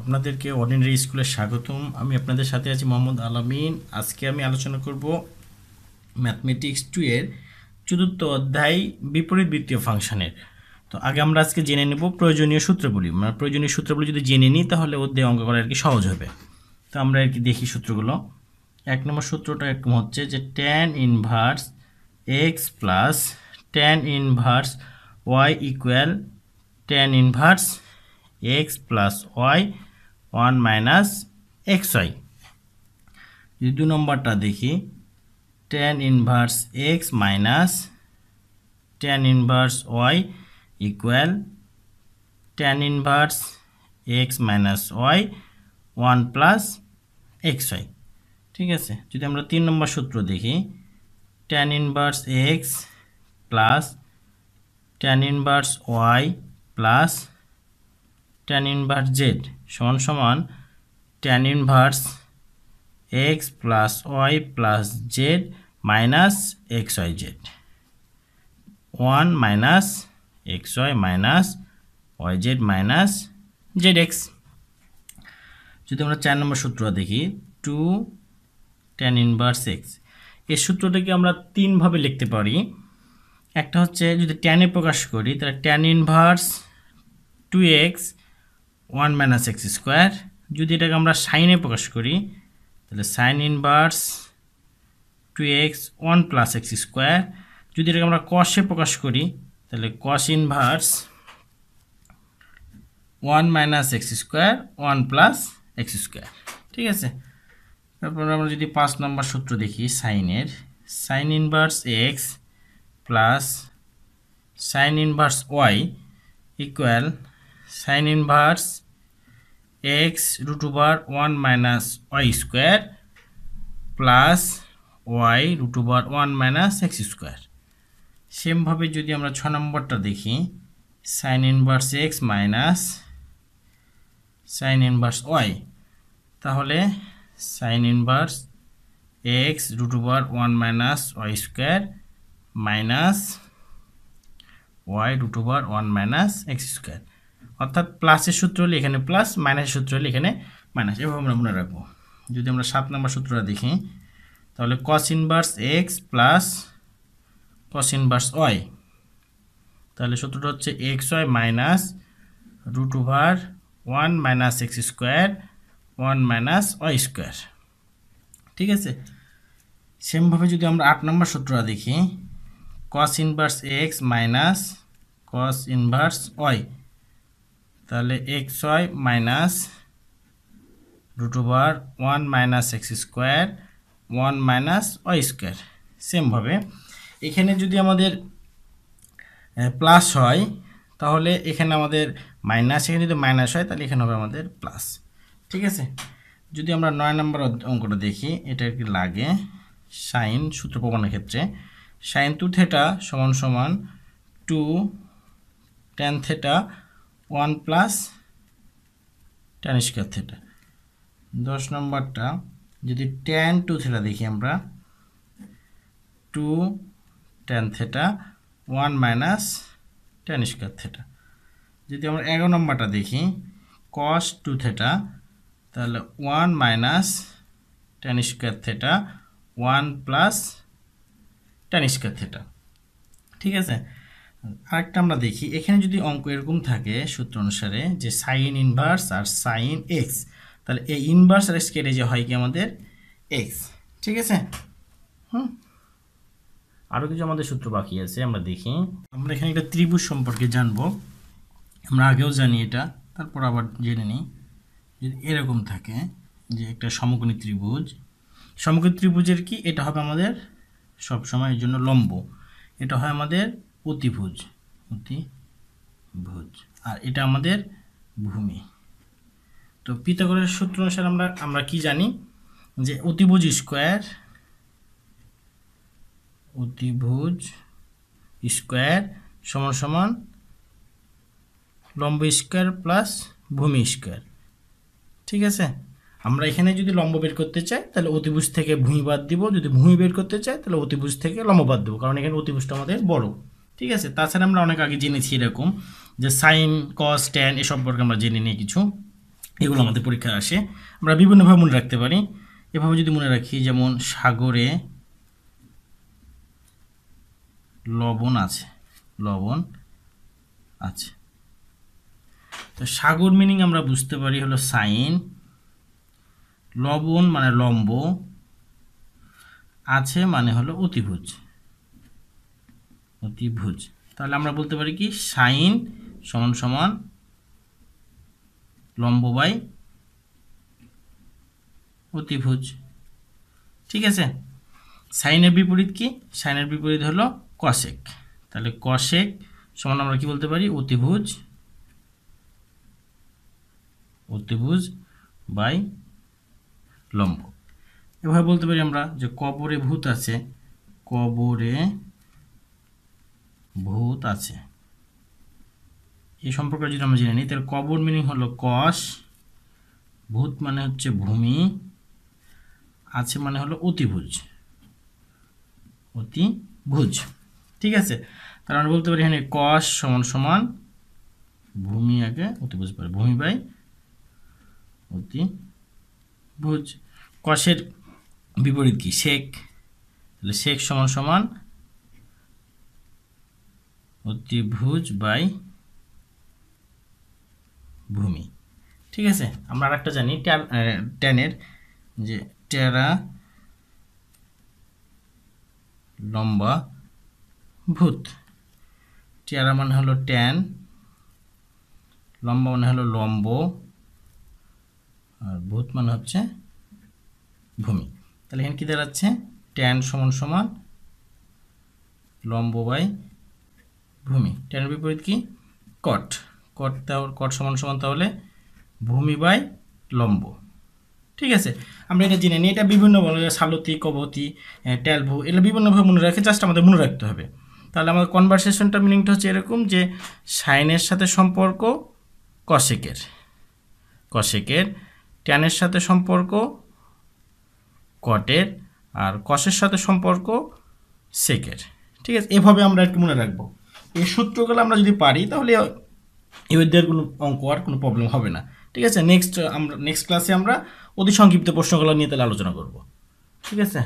আপনাদেরকে অর্ডিনারি স্কুলে স্বাগতম। আমি আপনাদের সাথে আছি মোহাম্মদ আলামিন। আজকে আমি আলোচনা করব ম্যাথমেটিক্স টু এর চতুর্থ অধ্যায় বিপরীত বৃত্তীয় ফাংশনের। তো আগে আমরা আজকে জেনে নেব প্রয়োজনীয় সূত্রগুলি। মানে প্রয়োজনীয় সূত্রগুলি যদি জেনে নিই, তাহলে অধ্যায় অঙ্ক করা আর কি সহজ হবে। তো আমরা আর কি দেখি সূত্রগুলো। এক নম্বর সূত্রটা এরকম হচ্ছে যে tan inverse x plus tan inverse y equal tan inverse x plus y one minus x y. যদি দু নম্বরটা দেখি tan inverse x minus tan inverse y equal tan inverse x minus y one plus x y ঠিক আছে? যদি আমরা তিন নম্বর সূত্র দেখি tan inverse x plus tan inverse y plus tan inverse z সমান সমান tan inverse x plus y plus z minus x y z one minus x y minus y z minus z x যদি আমরা চার নম্বর সূত্র দেখি two tan inverse x এই সূত্রটাকে আমরা তিনভাবে লিখতে পারি। একটা হচ্ছে যদি ট্যানে প্রকাশ করি, তাহলে tan inverse two x one minus x square যদি এটাকে আমরা সাইনে প্রকাশ করি, তাহলে sine inverse two x one plus x square যদি এটাকে আমরা কষে প্রকাশ করি, তাহলে cos inverse one minus x square one plus x square ঠিক আছে? তারপর আমরা যদি পাঁচ নম্বর সূত্র দেখি সাইনের sine inverse x plus sine inverse y equal sine inverse x root over one minus y square plus y root over one minus x square সেমভাবে যদি আমরা ছ নম্বরটা দেখি sine inverse x minus sine inverse y তাহলে sine inverse x root over one minus y square minus y root over one minus x square অর্থাৎ প্লাসের সূত্র হলে এখানে প্লাস মাইনাসের সূত্র হলে এখানে মাইনাস এভাবে আমরা মনে রাখব। যদি আমরা সাত নম্বর সূত্রটা দেখি, তাহলে cos inverse x plus cos inverse y তাহলে সূত্রটা হচ্ছে x y minus root over one minus x square one minus y square ঠিক আছে? সেমভাবে যদি আমরা আট নম্বর সূত্রটা দেখি cos inverse x minus cos inverse y তাহলে x y minus root over one minus x square one minus y square সেমভাবে এখানে যদি আমাদের প্লাস হয়, তাহলে এখানে আমাদের মাইনাস এখানে যদি মাইনাস হয়, তাহলে এখানে হবে আমাদের প্লাস ঠিক আছে? যদি আমরা নয় নম্বর অঙ্কটা দেখি, এটা কি লাগে? সাইন সূত্র প্রমাণের ক্ষেত্রে। সাইন টু থেটা সমান সমান two tan theta one plus tan square theta দশ নম্বরটা, যদি টেন টু থেটা দেখি আমরা two tan theta one minus tan square theta যদি আমরা এগারো নম্বরটা দেখি কস টু থেটা তাহলে one minus tan square theta one plus tan square theta ঠিক আছে? আরেকটা আমরা দেখি। এখানে যদি অঙ্ক এরকম থাকে সূত্র অনুসারে যে সাইন ইনভার্স আর সাইন এক্স তাহলে এই ইনভার্স আর এক্স কেটে যে হয় কি আমাদের এক্স ঠিক আছে? হুম? আরও কিছু আমাদের সূত্র বাকি আছে, আমরা দেখি। আমরা এখানে একটা ত্রিভুজ সম্পর্কে জানব। আমরা আগেও জানি এটা, তারপর আবার জেনে নিই। যদি এরকম থাকে যে একটা সমকোণী ত্রিভুজ, সমকোণী ত্রিভুজের কি? এটা হবে আমাদের সব সময়ের জন্য লম্ব। এটা হয় আমাদের অতিভুজ অতিভুজ আর এটা আমাদের ভূমি। তো পিতাগরের সূত্র অনুসারে আমরা আমরা কি জানি? যে অতিভুজ স্কোয়ার অতিভুজ স্কোয়ার সমান সমান লম্ব স্কোয়ার প্লাস ভূমি স্কোয়ার। ঠিক আছে? আমরা এখানে যদি লম্ব বের করতে চাই, তাহলে অতিভুজ থেকে ভূমি বাদ দিব। যদি ভূমি বের করতে চাই, তাহলে অতিভুজ থেকে লম্ব বাদ দেবো। কারণ এখানে অতিভুজটা আমাদের বড়। ঠিক আছে? তাছাড়া আমরা অনেক আগে জেনেছি এরকম যে সাইন কস ট্যান এ সম্পর্কে আমরা জেনে নিই কিছু। এগুলো আমাদের পরীক্ষায় আসে। আমরা বিভিন্নভাবে মনে রাখতে পারি। এভাবে যদি মনে রাখি, যেমন সাগরে লবণ আছে লবণ আছে। তো সাগর মিনিং আমরা বুঝতে পারি হলো সাইন লবণ মানে লম্ব, আছে মানে হলো অতিভুজ। অতিভুজ। তাহলে আমরা বলতে পারি কি? সাইন সমান সমান লম্ব বাই অতিভুজ। ঠিক আছে? সাইনের বিপরীত কি? সাইনের বিপরীত হলো কশেক তাহলে কশেক সমান আমরা কি বলতে পারি? অতিভুজ। অতিভুজ বাই লম্ব। এভাবে বলতে পারি আমরা যে কবরে ভূত আছে, কবরে ভূত আছে। এই সম্পর্কে যদি আমরা জেনে নিই, তাহলে কবর মিনিং হলো কষ, ভূত মানে হচ্ছে ভূমি, আছে মানে হলো অতিভুজ অতিভুজ। ঠিক আছে? তাহলে আমরা বলতে পারি এখানে কষ সমান সমান ভূমি আগে অতিভুজ পারে, ভূমি বাই অতিভুজ। কষের বিপরীত কি? শেখ তাহলে শেখ সমান সমান অতিভুজ বাই ভূমি। ঠিক আছে? আমরা আরেকটা জানি। ট্যানের যে টেরা লম্বা ভূত। টেরা মানে হলো ট্যান লম্বা মানে হলো লম্ব, আর ভূত মানে হচ্ছে ভূমি। তাহলে এখানে কী দাঁড়াচ্ছে ট্যান সমান সমান লম্ব বাই ভূমি। ট্যানের বিপরীত কি? কট। কট কট সমান সমান তাহলে ভূমি বাই লম্ব। ঠিক আছে? আমরা এটা জেনে নিই। এটা বিভিন্ন সালতি, কবতি ট্যালভু, এগুলো বিভিন্নভাবে মনে রাখে জাস্ট আমাদের মনে রাখতে হবে। তাহলে আমাদের কনভারসেশনটা মিনিংটা হচ্ছে এরকম যে সাইনের সাথে সম্পর্ক কশেকের। কশেকের, ট্যানের সাথে সম্পর্ক কটের, আর কষের সাথে সম্পর্ক সেকের। ঠিক আছে? এভাবে আমরা একটু মনে রাখব। এই সূত্রগুলো আমরা যদি পারি, তাহলে এদের কোনো অঙ্ক আর কোনো প্রবলেম হবে না। ঠিক আছে? নেক্সট আমরা নেক্সট ক্লাসে আমরা অতি সংক্ষিপ্ত প্রশ্নগুলো নিয়ে তাহলে আলোচনা করব। ঠিক আছে?